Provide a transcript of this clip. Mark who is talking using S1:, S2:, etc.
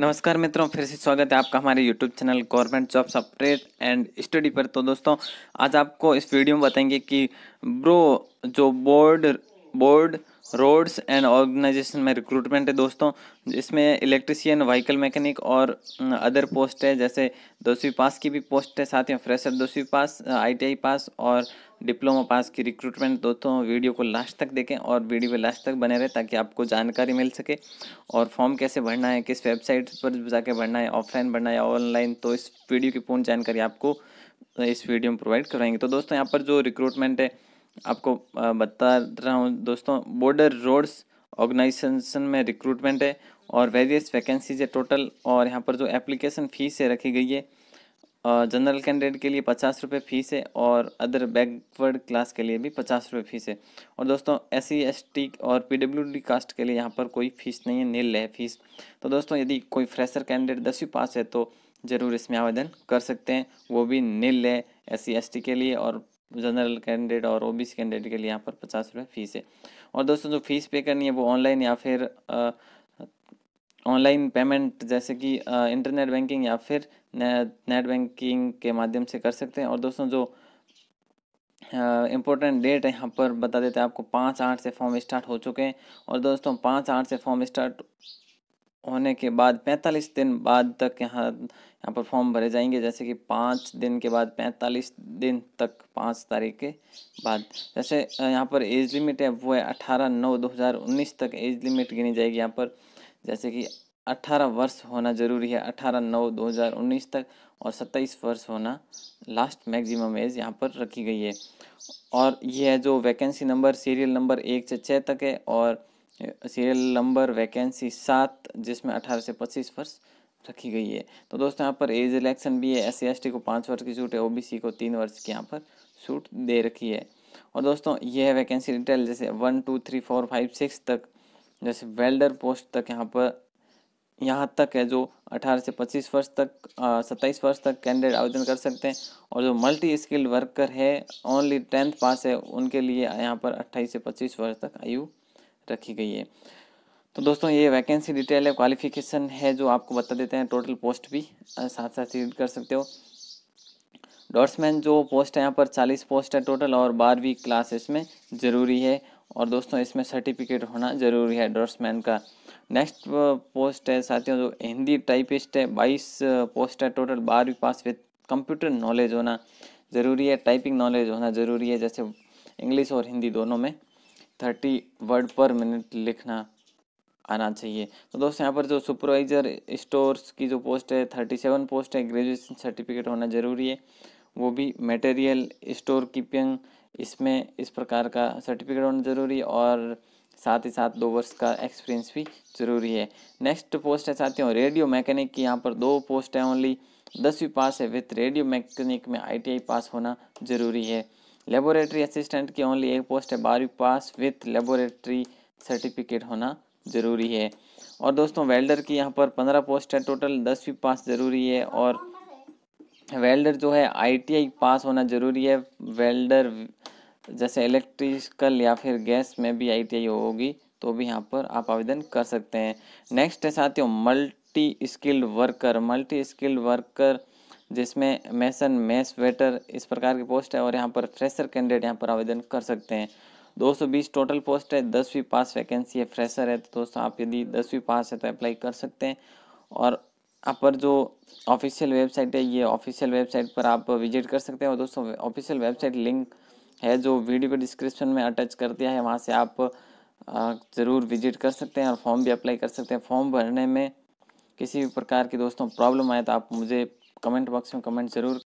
S1: नमस्कार मित्रों, फिर से स्वागत है आपका हमारे YouTube channel government job separate and study पर। तो दोस्तों, आज आपको इस वीडियो में बताएँगे कि ब्रो जो board board, roads and organisation में रिक्रूटमेंट है दोस्तों। इसमें इलेक्ट्रिशियन, व्हीकल मैकेनिक और अदर पोस्ट है, जैसे दसवीं पास की भी पोस्ट है, साथ ही फ्रेशर दसवीं पास, आईटीआई पास और डिप्लोमा पास की रिक्रूटमेंट। दोस्तों, वीडियो को लास्ट तक देखें और वीडियो को लास्ट तक बने रहे, ताकि आपको जानकारी मिल सके। और फॉर्म कैसे भरना है, किस वेबसाइट पर जाके भरना है, ऑफलाइन भरना है ऑनलाइन तो इस वीडियो की पूर्ण जानकारी आपको, इस वीडियो में प्रोवाइड करवाएँगे तो दोस्तों, यहाँ पर जो रिक्रूटमेंट है आपको बता रहा हूँ दोस्तों बॉर्डर रोड्स ऑर्गेनाइजेशन में रिक्रूटमेंट है और वेरियस वैकेंसीज है टोटल और यहाँ पर जो एप्लीकेशन फ़ीस है रखी गई है जनरल कैंडिडेट के लिए पचास रुपये फ़ीस है और अदर बैकवर्ड क्लास के लिए भी पचास रुपये फ़ीस है। और दोस्तों एस सी एस टी और पी डब्ल्यू डी कास्ट के लिए यहाँ पर कोई फ़ीस नहीं है नील है फ़ीस तो दोस्तों, यदि कोई फ्रेशर कैंडिडेट दसवीं पास है तो ज़रूर इसमें आवेदन कर सकते हैं, वो भी नील है एस सी एस टी के लिए और जनरल कैंडिडेट और ओबीसी कैंडिडेट के लिए यहाँ पर पचास रुपये फ़ीस है। और दोस्तों, जो फ़ीस पे करनी है वो ऑनलाइन या फिर ऑनलाइन पेमेंट जैसे कि इंटरनेट बैंकिंग या फिर नेट बैंकिंग के माध्यम से कर सकते हैं। और दोस्तों, जो इम्पोर्टेंट डेट यहाँ पर बता देते हैं आपको, पाँच आठ से फॉर्म स्टार्ट हो चुके हैं। और दोस्तों, पाँच आठ से फॉर्म स्टार्ट होने के बाद पैंतालीस दिन बाद तक यहाँ यहाँ पर फॉर्म भरे जाएँगे। जैसे कि पाँच दिन के बाद पैंतालीस दिन तक पाँच तारीख के बाद। जैसे यहाँ पर एज लिमिट है, वो है अठारह नौ दो हज़ार उन्नीस तक एज लिमिट गिनी जाएगी यहाँ पर। जैसे कि अट्ठारह वर्ष होना ज़रूरी है, अठारह नौ दो हज़ार उन्नीस तक और सत्ताईस वर्ष होना लास्ट मैक्सिमम एज यहाँ पर रखी गई है। और ये है जो वैकेंसी नंबर सीरियल नंबर एक से छः तक है और सीरियल नंबर वैकेंसी सात, जिसमें अठारह से पच्चीस वर्ष रखी गई है। तो दोस्तों, यहाँ पर एज इलेक्शन भी है। एस सी को पाँच वर्ष की छूट है। ओबीसी को तीन वर्ष की यहाँ पर छूट दे रखी है। और दोस्तों ये है वैकेंसी डिटेल जैसे one two three four five six तक, जैसे वेल्डर पोस्ट तक यहाँ पर, यहाँ तक है जो 18 से 25 वर्ष तक सत्ताईस वर्ष तक कैंडिडेट आवेदन कर सकते हैं। और जो मल्टी स्किल्ड वर्कर है ओनली टेंथ पास है, उनके लिए यहाँ पर 28 से 25 वर्ष तक आयु रखी गई है। तो दोस्तों, ये वैकेंसी डिटेल है क्वालिफिकेशन है जो आपको बता देते हैं टोटल पोस्ट भी साथ साथ रीड कर सकते हो। डॉट्समैन जो पोस्ट है, यहाँ पर चालीस पोस्ट है टोटल और बारहवीं क्लास इसमें ज़रूरी है और दोस्तों, इसमें सर्टिफिकेट होना ज़रूरी है डॉट्समैन का। नेक्स्ट पोस्ट है साथियों, जो हिंदी टाइपिस्ट है, बाईस पोस्ट है टोटल बारहवीं पास विथ कंप्यूटर नॉलेज होना ज़रूरी है टाइपिंग नॉलेज होना ज़रूरी है, जैसे इंग्लिश और हिंदी दोनों में। थर्टी वर्ड पर मिनट लिखना आना चाहिए। तो दोस्तों, यहाँ पर जो सुपरवाइज़र स्टोर्स की जो पोस्ट है, थर्टी सेवन पोस्ट है, ग्रेजुएशन सर्टिफिकेट होना ज़रूरी है। वो भी मटेरियल स्टोर कीपिंग, इसमें इस प्रकार का सर्टिफिकेट होना ज़रूरी है और साथ ही साथ दो वर्ष का एक्सपीरियंस भी ज़रूरी है। नेक्स्ट पोस्ट है साथियों, रेडियो मैकेनिक की। यहाँ पर दो पोस्ट है ओनली। दसवीं पास है विथ रेडियो मैकेनिक में आईटीआई पास होना ज़रूरी है। लेबोरेटरी असिस्टेंट की ओनली एक पोस्ट है। बारहवीं पास विथ लेबोरेटरी सर्टिफिकेट होना ज़रूरी है। और दोस्तों वेल्डर की यहाँ पर पंद्रह पोस्ट है। टोटल दसवीं पास ज़रूरी है। और वेल्डर जो है आईटीआई पास होना ज़रूरी है। वेल्डर जैसे इलेक्ट्रिकल या फिर गैस में भी आईटीआई होगी तो भी यहाँ पर आप आवेदन कर सकते हैं। नेक्स्ट है साथियों multi skilled worker multi skilled worker जिसमें मैसन, मैस, वेटर इस प्रकार की पोस्ट है और यहाँ पर फ्रेशर कैंडिडेट यहाँ पर आवेदन कर सकते हैं। 220 टोटल पोस्ट है दसवीं पास वैकेंसी है, फ्रेशर है तो दोस्तों आप यदि दसवीं पास है तो अप्लाई कर सकते हैं। और आप पर जो ऑफिशियल वेबसाइट है, ये ऑफिशियल वेबसाइट पर आप विज़िट कर सकते हैं और दोस्तों ऑफिशियल वेबसाइट लिंक है जो वीडियो को डिस्क्रिप्शन में अटैच कर दिया है, वहाँ से आप ज़रूर विज़िट कर सकते हैं और फॉर्म भी अप्लाई कर सकते हैं। फॉर्म भरने में किसी भी प्रकार की दोस्तों प्रॉब्लम आए तो आप मुझे कमेंट बॉक्स में कमेंट ज़रूर